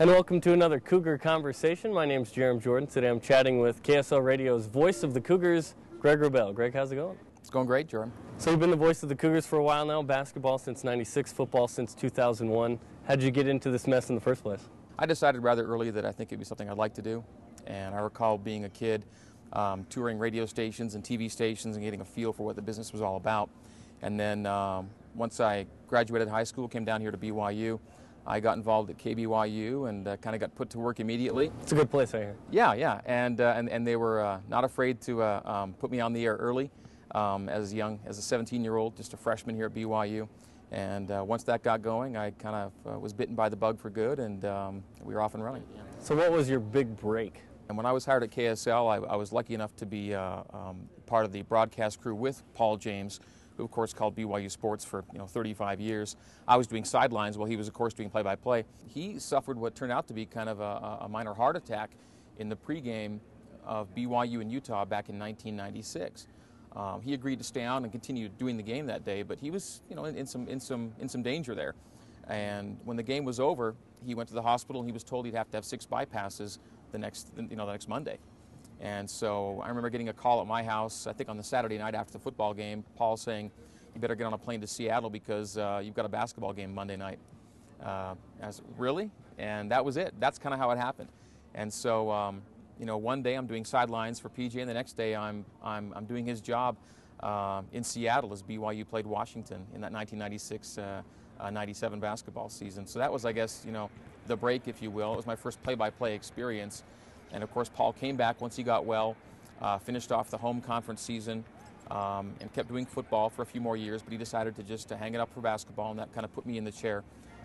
And welcome to another Cougar Conversation. My name's Jarom Jordan. Today I'm chatting with KSL Radio's voice of the Cougars, Greg Wrubell. Greg, how's it going? It's going great, Jarom. So you've been the voice of the Cougars for a while now, basketball since 96, football since 2001. How did you get into this mess in the first place? I decided rather early that I think it'd be something I'd like to do. And I recall being a kid um, touring radio stations and TV stations and getting a feel for what the business was all about. And then um, once I graduated high school, came down here to BYU, I got involved at KBYU and uh, kind of got put to work immediately. It's a good place right here. Yeah, yeah, and uh, and, and they were uh, not afraid to uh, um, put me on the air early, um, as young as a 17-year-old, just a freshman here at BYU. And uh, once that got going, I kind of uh, was bitten by the bug for good, and um, we were off and running. So what was your big break? And when I was hired at KSL, I, I was lucky enough to be um, part of the broadcast crew with Paul James of course called BYU Sports for you know 35 years. I was doing sidelines while he was of course doing play-by-play. He suffered what turned out to be kind of a, a minor heart attack in the pregame of BYU in Utah back in 1996. Um, he agreed to stay on and continue doing the game that day, but he was you know in, in some in some in some danger there. And when the game was over, he went to the hospital and he was told he'd have to have six bypasses the next you know the next Monday. And so I remember getting a call at my house, I think on the Saturday night after the football game, Paul saying, you better get on a plane to Seattle because uh, you've got a basketball game Monday night. Uh, I said, really? And that was it. That's kind of how it happened. And so, um, you know, one day I'm doing sidelines for PJ, and the next day I'm, I'm, I'm doing his job uh, in Seattle as BYU played Washington in that 1996 uh, uh, 97 basketball season. So that was, I guess, you know, the break, if you will. It was my first play by play experience. And of course, Paul came back once he got well, uh, finished off the home conference season, um, and kept doing football for a few more years. But he decided to just to hang it up for basketball, and that kind of put me in the chair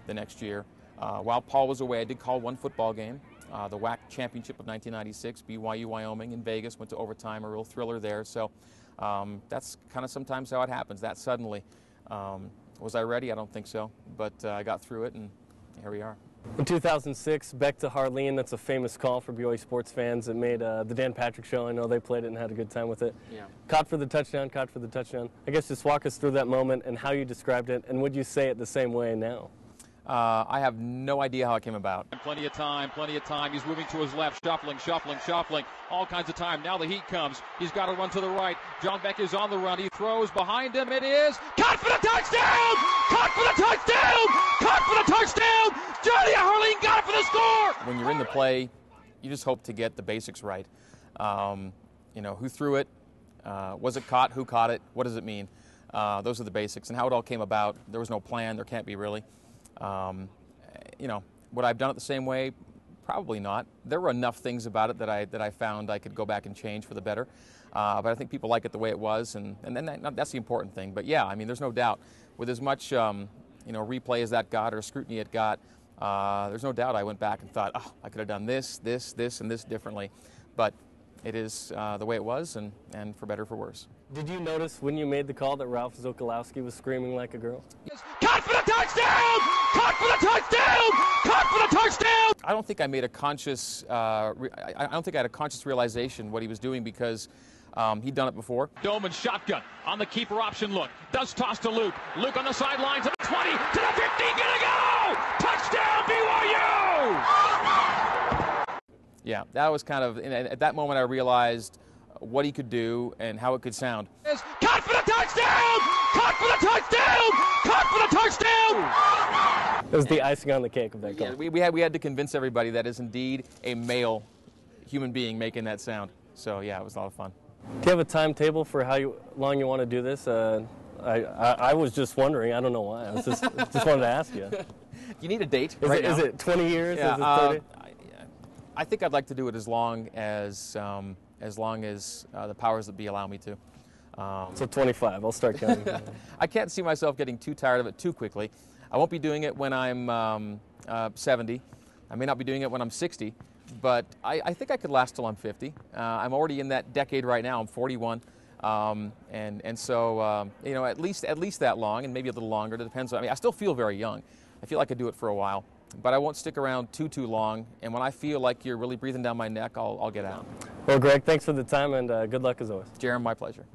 the next year. Uh, while Paul was away, I did call one football game, uh, the WAC championship of 1996, BYU Wyoming in Vegas. Went to overtime, a real thriller there. So um, that's kind of sometimes how it happens. That suddenly. Um, was I ready? I don't think so, but uh, I got through it, and here we are. In 2006, Beck to Harline, that's a famous call for BYU sports fans. It made uh, the Dan Patrick show. I know they played it and had a good time with it. Yeah. Caught for the touchdown, caught for the touchdown. I guess just walk us through that moment and how you described it, and would you say it the same way now? Uh, I have no idea how it came about. Plenty of time, plenty of time. He's moving to his left, shuffling, shuffling, shuffling. All kinds of time. Now the heat comes. He's got to run to the right. John Beck is on the run. He throws behind him. It is caught for the touchdown! Caught for the touchdown! Caught for the touchdown! Johnny Harline got it for the score! When you're in the play, you just hope to get the basics right. Um, you know, who threw it? Uh, was it caught? Who caught it? What does it mean? Uh, those are the basics. And how it all came about, there was no plan. There can't be really. Um, you know, would I have done it the same way? Probably not. There were enough things about it that I that I found I could go back and change for the better. Uh, but I think people like it the way it was, and and then that, that's the important thing. But yeah, I mean, there's no doubt with as much um, you know replay as that got or scrutiny it got. Uh, there's no doubt I went back and thought, oh, I could have done this, this, this, and this differently. But it is uh, the way it was, and, and for better or for worse. Did you notice when you made the call that Ralph Zokolowski was screaming like a girl? Cut for the touchdown! Cut for the touchdown! Cut for the touchdown! I don't think I made a conscious. Uh, I don't think I had a conscious realization what he was doing because. Um, he'd done it before. Doman shotgun on the keeper option look. Does toss to Luke. Luke on the sideline to the 20, to the 15, gonna go! Touchdown BYU! Yeah, that was kind of, at that moment I realized what he could do and how it could sound. Cut for the touchdown! Cut for the touchdown! Cut for the touchdown! It was the icing on the cake of that call. Yeah, we, we, had, we had to convince everybody that is indeed a male human being making that sound. So yeah, it was a lot of fun. Do you have a timetable for how you, long you want to do this? Uh, I, I, I, was just wondering. I don't know why. I was just just wanted to ask you. Do you need a date. Is, right it, is it 20 years? Yeah, is it 30? Uh, I think I'd like to do it as long as um, as long as uh, the powers that be allow me to. Um, so 25. I'll start counting. I can't see myself getting too tired of it too quickly. I won't be doing it when I'm um, uh, 70. I may not be doing it when I'm 60, but I, I think I could last till I'm 50. Uh, I'm already in that decade right now. I'm 41. Um, and and so um, you know at least at least that long and maybe a little longer. It depends. On, I mean, I still feel very young. I feel like I could do it for a while but I won't stick around too, too long. And when I feel like you're really breathing down my neck, I'll, I'll get out. Well, Greg, thanks for the time and uh, good luck as always. Jeremy, my pleasure.